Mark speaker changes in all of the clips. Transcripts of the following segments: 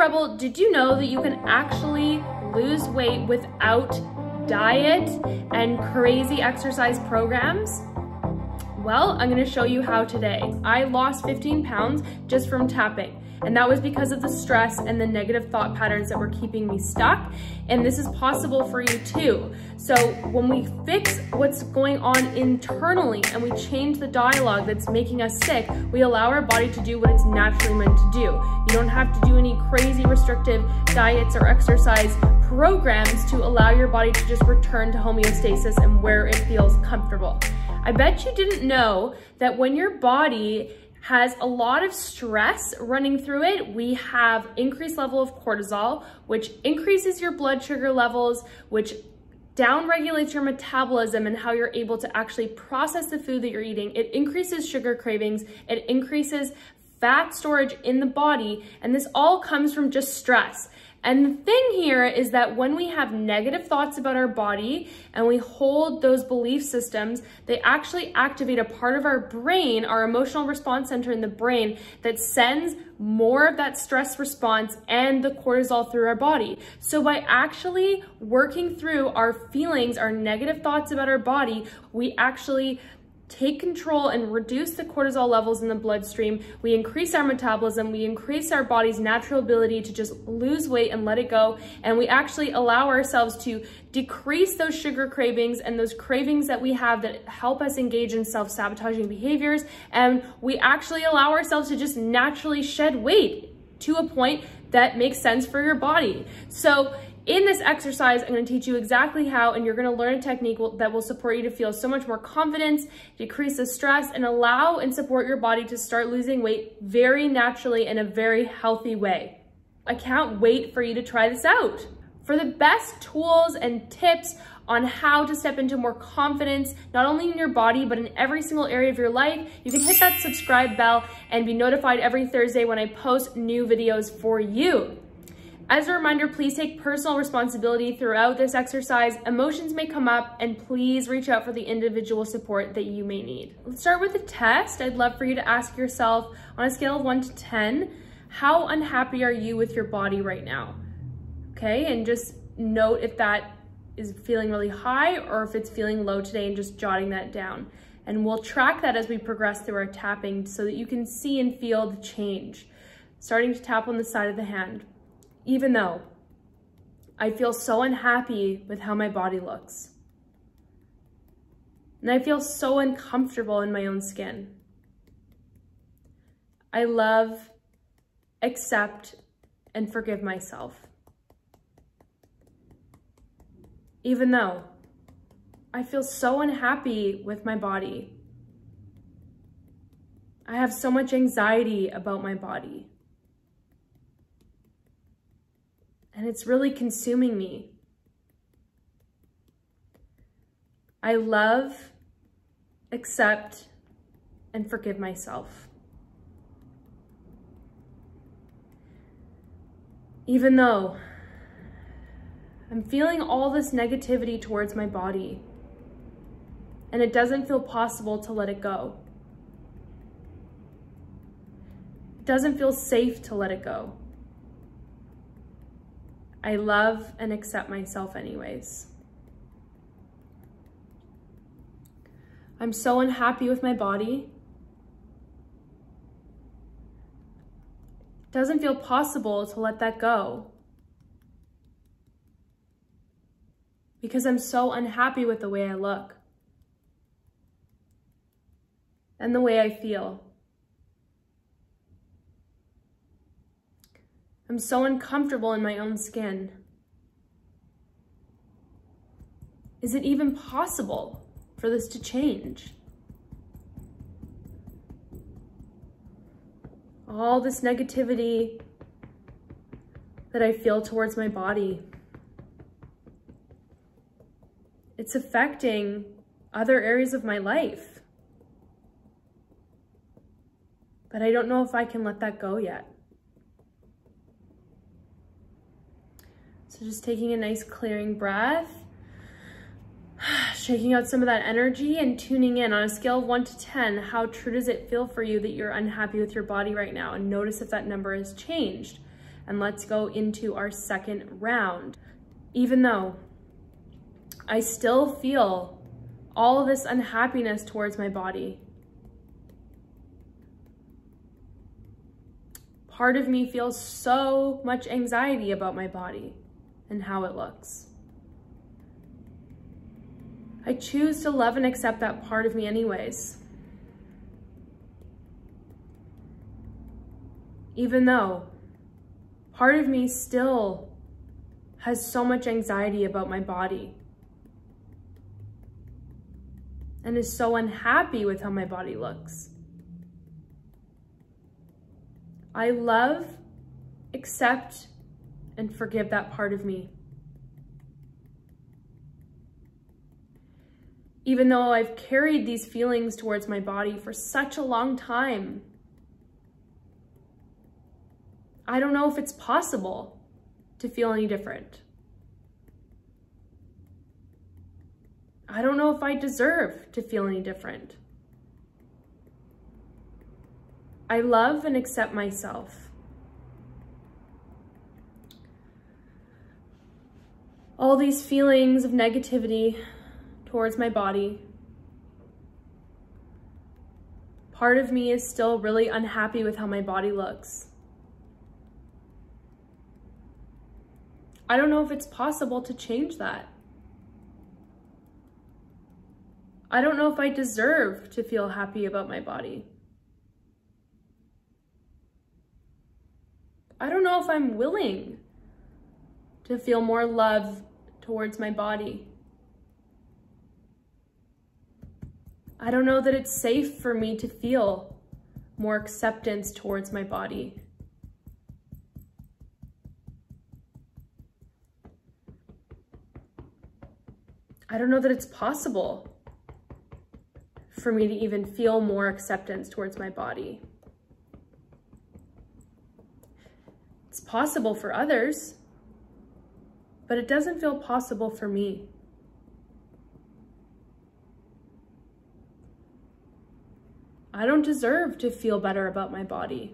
Speaker 1: Rebel, did you know that you can actually lose weight without diet and crazy exercise programs? Well, I'm gonna show you how today. I lost 15 pounds just from tapping. And that was because of the stress and the negative thought patterns that were keeping me stuck. And this is possible for you too. So when we fix what's going on internally and we change the dialogue that's making us sick, we allow our body to do what it's naturally meant to do. You don't have to do any crazy restrictive diets or exercise programs to allow your body to just return to homeostasis and where it feels comfortable. I bet you didn't know that when your body has a lot of stress running through it. We have increased level of cortisol, which increases your blood sugar levels, which downregulates your metabolism and how you're able to actually process the food that you're eating. It increases sugar cravings. It increases fat storage in the body. And this all comes from just stress. And the thing here is that when we have negative thoughts about our body and we hold those belief systems, they actually activate a part of our brain, our emotional response center in the brain, that sends more of that stress response and the cortisol through our body. So by actually working through our feelings, our negative thoughts about our body, we actually take control and reduce the cortisol levels in the bloodstream, we increase our metabolism, we increase our body's natural ability to just lose weight and let it go, and we actually allow ourselves to decrease those sugar cravings and those cravings that we have that help us engage in self-sabotaging behaviors, and we actually allow ourselves to just naturally shed weight to a point that makes sense for your body. So in this exercise, I'm gonna teach you exactly how, and you're gonna learn a technique that will support you to feel so much more confidence, decrease the stress, and allow and support your body to start losing weight very naturally in a very healthy way. I can't wait for you to try this out. For the best tools and tips on how to step into more confidence, not only in your body, but in every single area of your life, you can hit that subscribe bell and be notified every Thursday when I post new videos for you. As a reminder, please take personal responsibility throughout this exercise. Emotions may come up and please reach out for the individual support that you may need. Let's start with a test. I'd love for you to ask yourself on a scale of one to 10, how unhappy are you with your body right now? Okay, and just note if that is feeling really high or if it's feeling low today and just jotting that down. And we'll track that as we progress through our tapping so that you can see and feel the change. Starting to tap on the side of the hand even though I feel so unhappy with how my body looks. And I feel so uncomfortable in my own skin. I love, accept, and forgive myself. Even though I feel so unhappy with my body. I have so much anxiety about my body. And it's really consuming me. I love, accept, and forgive myself. Even though I'm feeling all this negativity towards my body and it doesn't feel possible to let it go. It doesn't feel safe to let it go. I love and accept myself anyways. I'm so unhappy with my body. It doesn't feel possible to let that go. Because I'm so unhappy with the way I look. And the way I feel. I'm so uncomfortable in my own skin. Is it even possible for this to change? All this negativity that I feel towards my body. It's affecting other areas of my life. But I don't know if I can let that go yet. So just taking a nice clearing breath, shaking out some of that energy and tuning in on a scale of one to 10, how true does it feel for you that you're unhappy with your body right now? And notice if that number has changed. and let's go into our second round. Even though I still feel all this unhappiness towards my body, part of me feels so much anxiety about my body and how it looks. I choose to love and accept that part of me anyways. Even though part of me still has so much anxiety about my body and is so unhappy with how my body looks. I love, accept, and forgive that part of me. Even though I've carried these feelings towards my body for such a long time, I don't know if it's possible to feel any different. I don't know if I deserve to feel any different. I love and accept myself. All these feelings of negativity towards my body. Part of me is still really unhappy with how my body looks. I don't know if it's possible to change that. I don't know if I deserve to feel happy about my body. I don't know if I'm willing to feel more love towards my body. I don't know that it's safe for me to feel more acceptance towards my body. I don't know that it's possible for me to even feel more acceptance towards my body. It's possible for others, but it doesn't feel possible for me. I don't deserve to feel better about my body.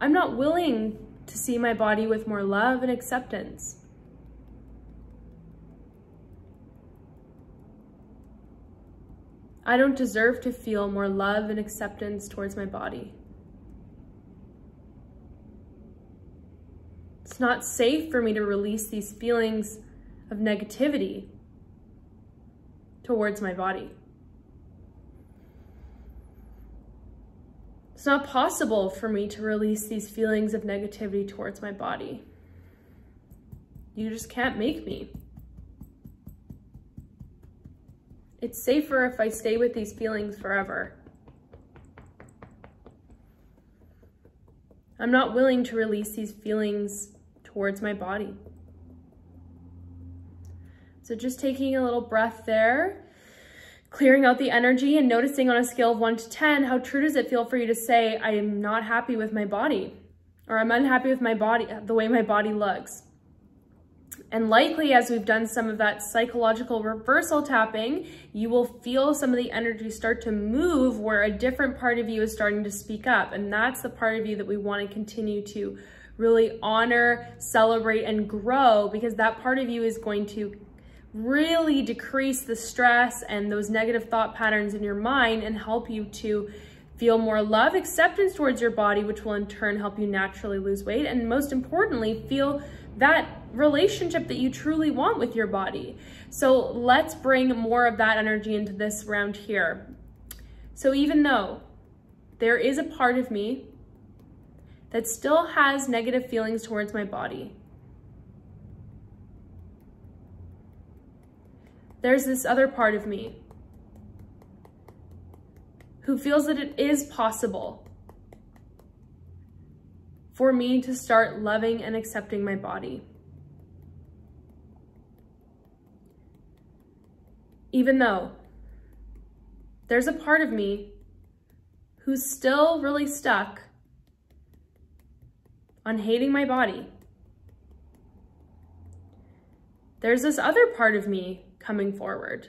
Speaker 1: I'm not willing to see my body with more love and acceptance. I don't deserve to feel more love and acceptance towards my body. It's not safe for me to release these feelings of negativity towards my body. It's not possible for me to release these feelings of negativity towards my body. You just can't make me. It's safer if I stay with these feelings forever. I'm not willing to release these feelings towards my body. So just taking a little breath there, clearing out the energy and noticing on a scale of one to 10, how true does it feel for you to say, I am not happy with my body, or I'm unhappy with my body, the way my body looks. And likely as we've done some of that psychological reversal tapping, you will feel some of the energy start to move where a different part of you is starting to speak up. And that's the part of you that we want to continue to really honor, celebrate, and grow because that part of you is going to really decrease the stress and those negative thought patterns in your mind and help you to feel more love, acceptance towards your body, which will in turn help you naturally lose weight. And most importantly, feel that relationship that you truly want with your body. So let's bring more of that energy into this round here. So even though there is a part of me that still has negative feelings towards my body, there's this other part of me who feels that it is possible for me to start loving and accepting my body. Even though there's a part of me who's still really stuck on hating my body. There's this other part of me coming forward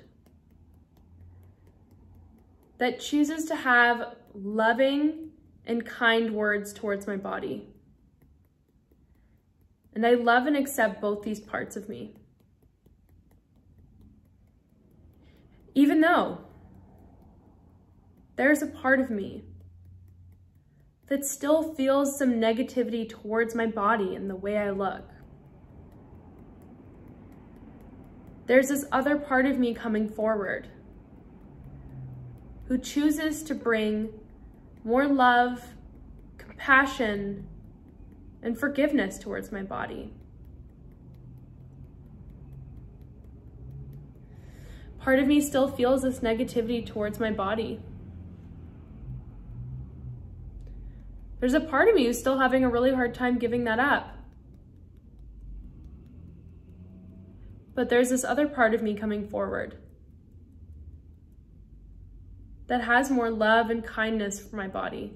Speaker 1: that chooses to have loving and kind words towards my body. And I love and accept both these parts of me. Even though there's a part of me that still feels some negativity towards my body and the way I look. There's this other part of me coming forward who chooses to bring more love, compassion, and forgiveness towards my body. Part of me still feels this negativity towards my body. There's a part of me who's still having a really hard time giving that up. But there's this other part of me coming forward that has more love and kindness for my body.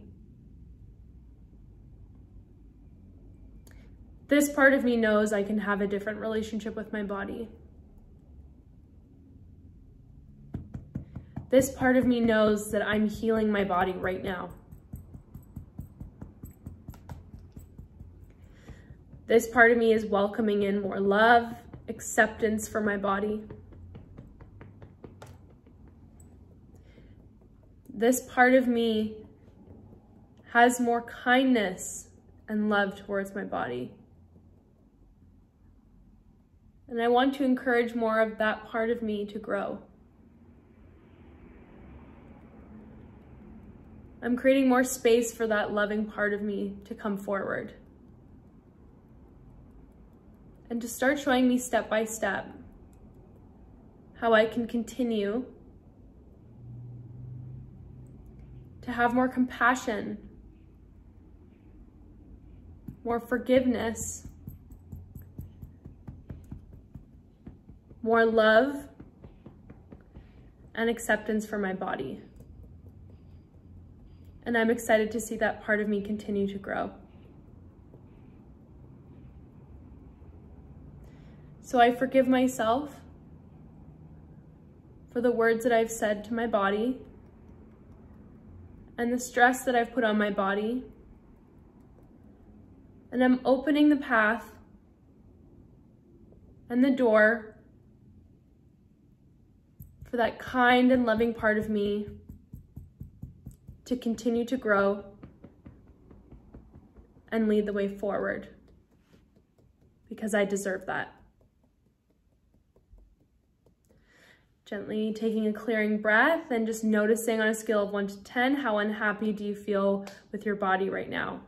Speaker 1: This part of me knows I can have a different relationship with my body. This part of me knows that I'm healing my body right now. This part of me is welcoming in more love, acceptance for my body. this part of me has more kindness and love towards my body. And I want to encourage more of that part of me to grow. I'm creating more space for that loving part of me to come forward. And to start showing me step by step how I can continue to have more compassion, more forgiveness, more love, and acceptance for my body. And I'm excited to see that part of me continue to grow. So I forgive myself for the words that I've said to my body and the stress that I've put on my body. And I'm opening the path and the door for that kind and loving part of me to continue to grow and lead the way forward because I deserve that. Gently taking a clearing breath and just noticing on a scale of one to 10, how unhappy do you feel with your body right now?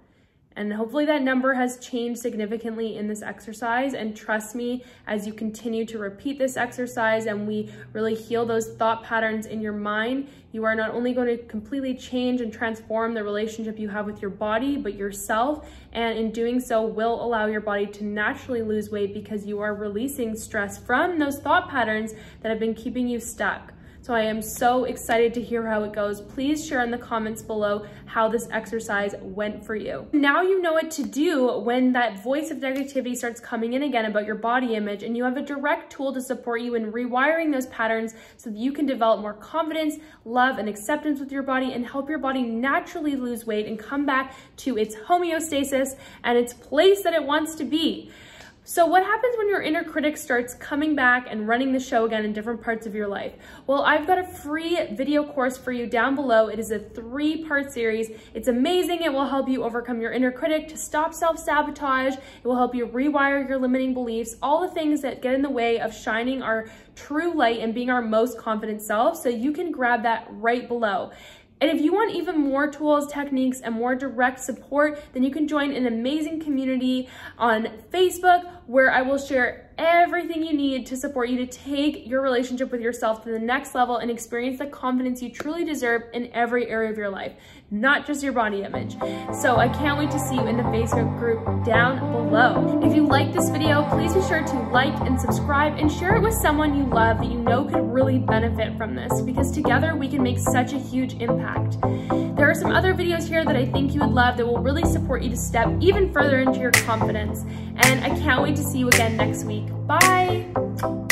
Speaker 1: And hopefully that number has changed significantly in this exercise. And trust me, as you continue to repeat this exercise and we really heal those thought patterns in your mind, you are not only going to completely change and transform the relationship you have with your body, but yourself. And in doing so will allow your body to naturally lose weight because you are releasing stress from those thought patterns that have been keeping you stuck. So I am so excited to hear how it goes. Please share in the comments below how this exercise went for you. Now you know what to do when that voice of negativity starts coming in again about your body image and you have a direct tool to support you in rewiring those patterns so that you can develop more confidence, love, and acceptance with your body and help your body naturally lose weight and come back to its homeostasis and its place that it wants to be. So what happens when your inner critic starts coming back and running the show again in different parts of your life? Well, I've got a free video course for you down below. It is a three-part series. It's amazing. It will help you overcome your inner critic to stop self-sabotage. It will help you rewire your limiting beliefs, all the things that get in the way of shining our true light and being our most confident self. So you can grab that right below. And if you want even more tools, techniques, and more direct support, then you can join an amazing community on Facebook where I will share everything you need to support you to take your relationship with yourself to the next level and experience the confidence you truly deserve in every area of your life, not just your body image. So I can't wait to see you in the Facebook group down below. If you like this video, please be sure to like and subscribe and share it with someone you love that you know could really benefit from this because together we can make such a huge impact. There are some other videos here that I think you would love that will really support you to step even further into your confidence. And I can't wait to see you again next week. Bye.